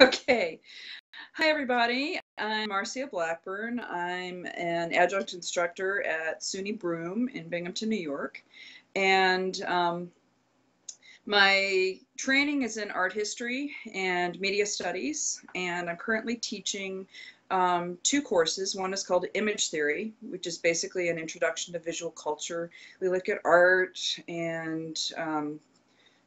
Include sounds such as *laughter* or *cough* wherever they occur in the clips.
Okay. Hi, everybody. I'm Marcia Blackburn. I'm an adjunct instructor at SUNY Broome in Binghamton, New York. And um, my training is in art history and media studies. And I'm currently teaching um, two courses. One is called Image Theory, which is basically an introduction to visual culture. We look at art and um,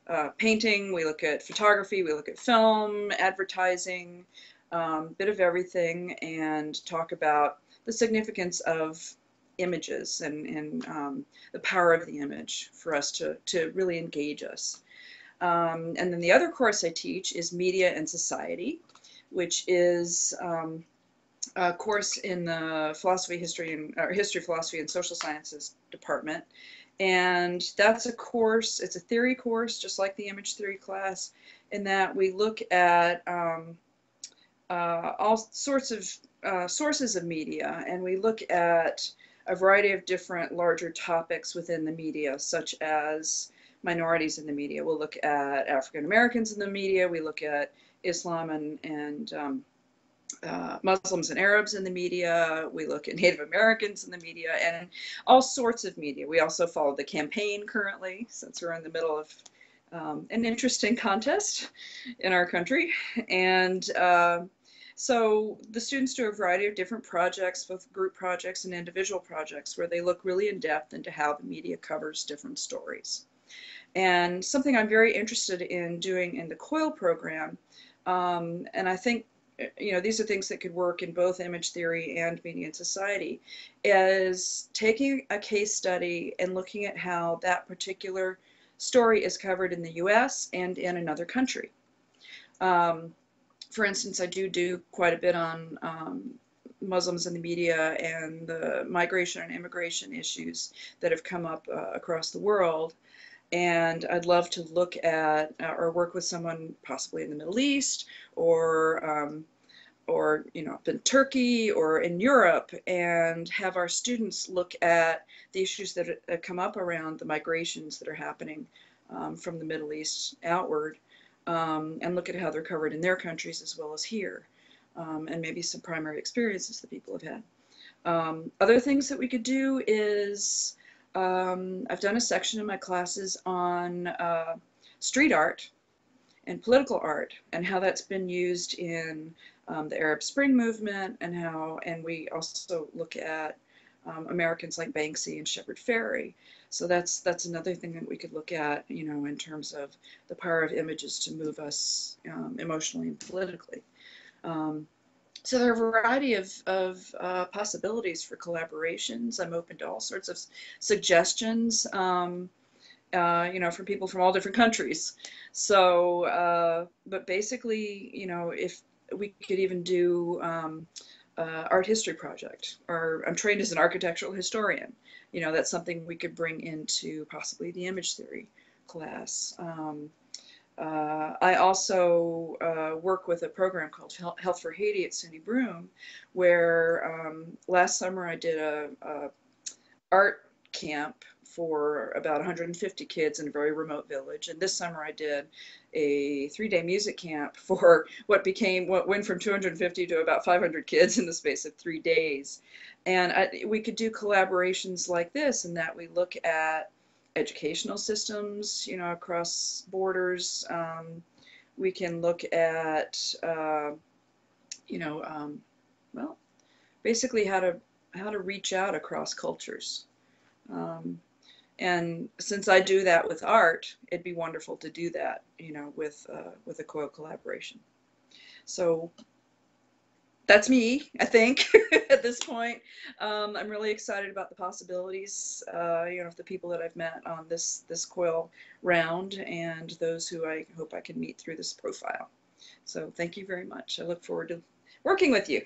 uh, painting, we look at photography, we look at film, advertising, um, bit of everything, and talk about the significance of images and, and um, the power of the image for us to, to really engage us. Um, and then the other course I teach is Media and Society, which is um, a course in the philosophy, history, and or history, philosophy, and social sciences department. And that's a course, it's a theory course, just like the image theory class, in that we look at um, uh, all sorts of uh, sources of media and we look at a variety of different larger topics within the media, such as minorities in the media. We'll look at African Americans in the media, we look at Islam and, and um, uh, Muslims and Arabs in the media. We look at Native Americans in the media and all sorts of media. We also follow the campaign currently, since we're in the middle of um, an interesting contest in our country. And uh, so the students do a variety of different projects, both group projects and individual projects, where they look really in depth into how the media covers different stories. And something I'm very interested in doing in the COIL program, um, and I think you know, these are things that could work in both image theory and media and society, is taking a case study and looking at how that particular story is covered in the US and in another country. Um, for instance, I do do quite a bit on um, Muslims in the media and the migration and immigration issues that have come up uh, across the world and I'd love to look at uh, or work with someone possibly in the Middle East or um, or you know up in Turkey or in Europe and have our students look at the issues that come up around the migrations that are happening um, from the Middle East outward um, and look at how they're covered in their countries as well as here um, and maybe some primary experiences that people have had. Um, other things that we could do is um, I've done a section in my classes on uh, street art and political art and how that's been used in um, the Arab Spring movement and how, and we also look at um, Americans like Banksy and Shepard Fairey. So that's that's another thing that we could look at, you know, in terms of the power of images to move us um, emotionally and politically. Um, so there are a variety of, of uh, possibilities for collaborations. I'm open to all sorts of suggestions, um, uh, you know, from people from all different countries. So, uh, but basically, you know, if we could even do um, art history project, or I'm trained as an architectural historian. You know, that's something we could bring into possibly the image theory class. Um, uh, I also uh, work with a program called Health for Haiti at SUNY Broome, where um, last summer I did a, a, art camp for about 150 kids in a very remote village, and this summer I did a three-day music camp *laughs* for what became what went from 250 to about 500 kids in the space of three days, and I, we could do collaborations like this in that we look at educational systems, you know, across borders. Um, we can look at, uh, you know, um, well, basically how to how to reach out across cultures. Um, and since I do that with art, it'd be wonderful to do that, you know, with uh, with a COIL collaboration. So that's me, I think, *laughs* at this point. Um, I'm really excited about the possibilities, uh, you know, of the people that I've met on this, this COIL round and those who I hope I can meet through this profile. So thank you very much. I look forward to working with you.